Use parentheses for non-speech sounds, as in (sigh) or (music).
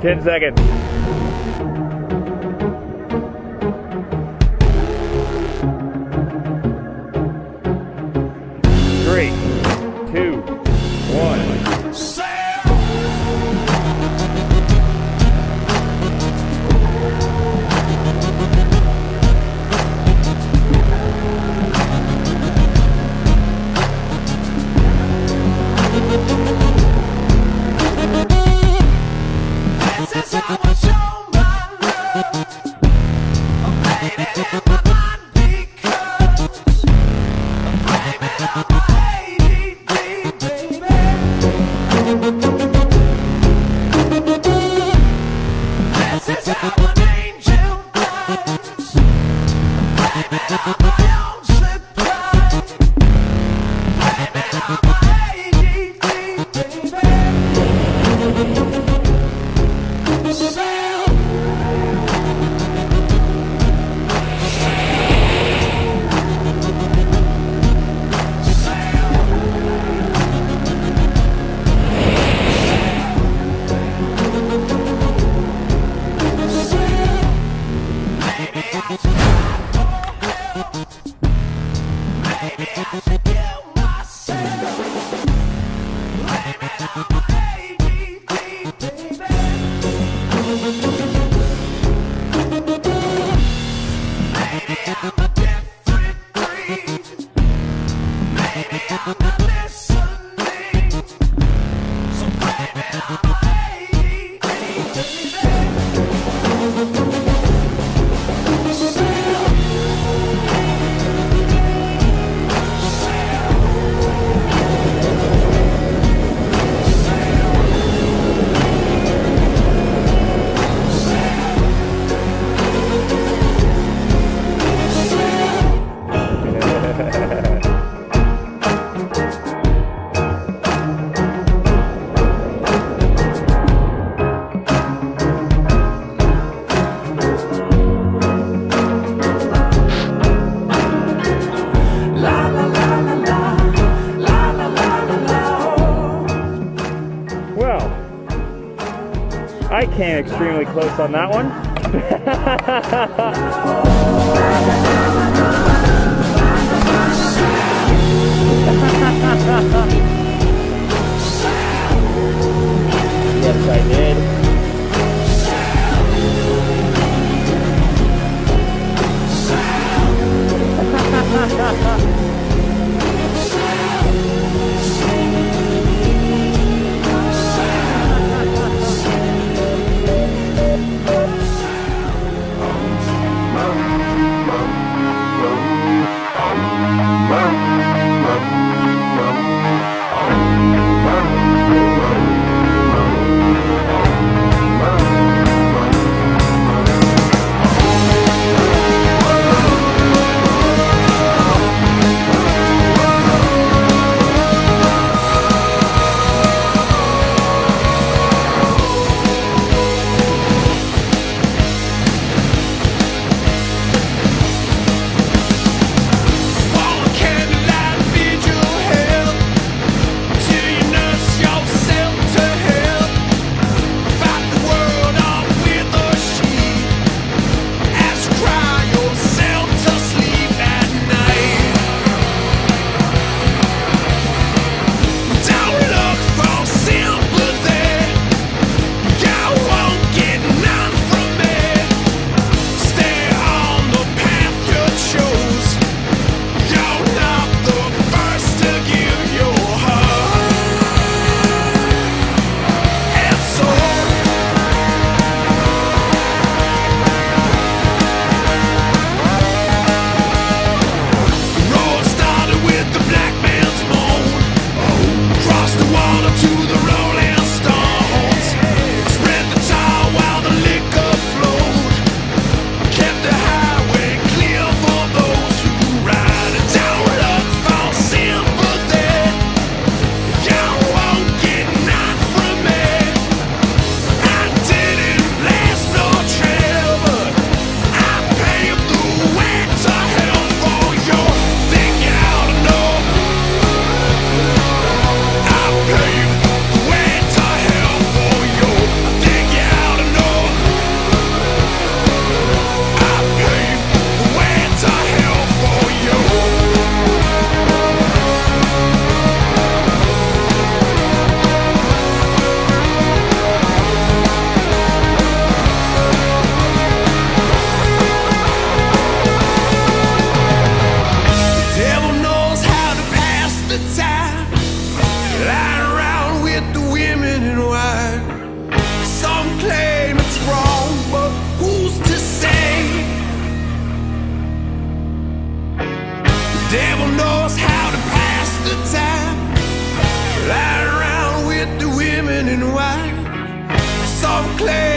10 seconds. Cause I Yeah. I came extremely close on that one. (laughs) Lie around